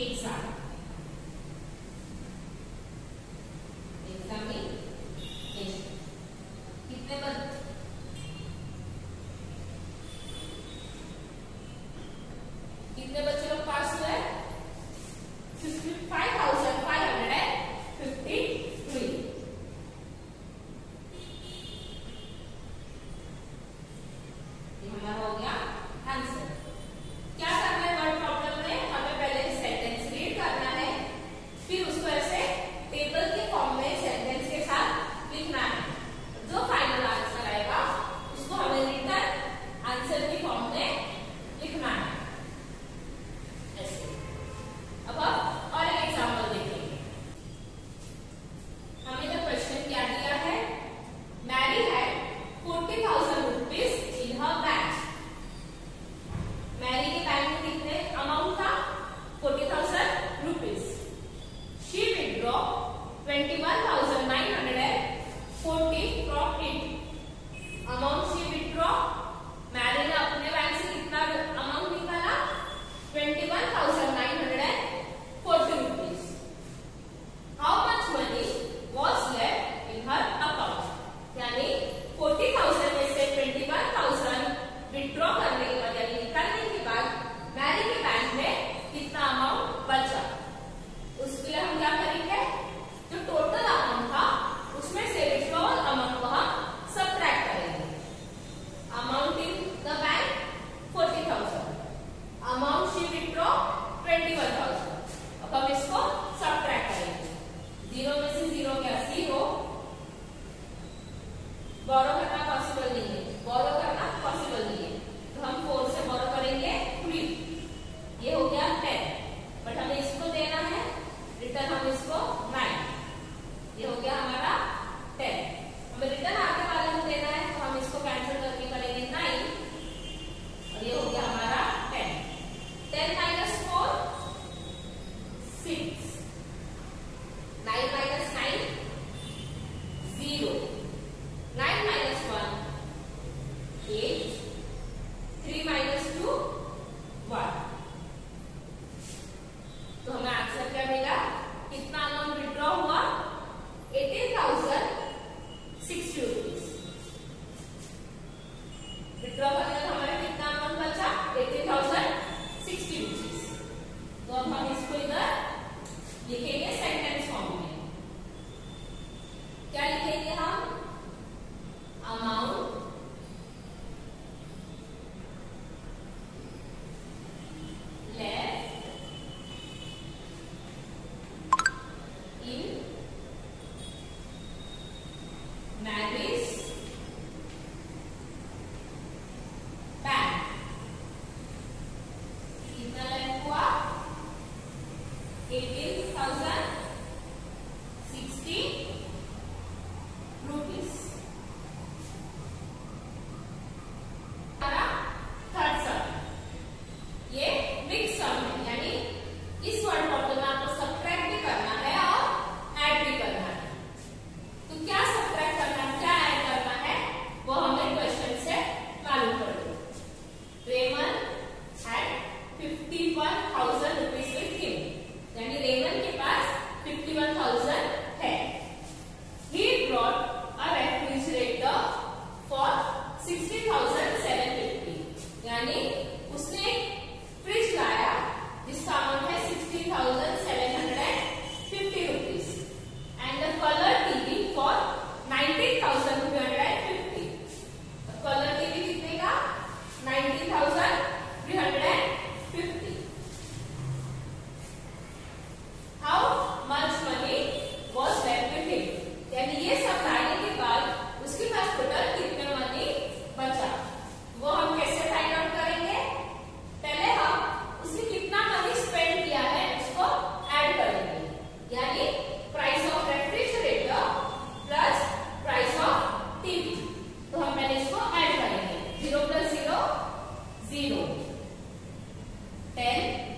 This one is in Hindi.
Exactly. 0 10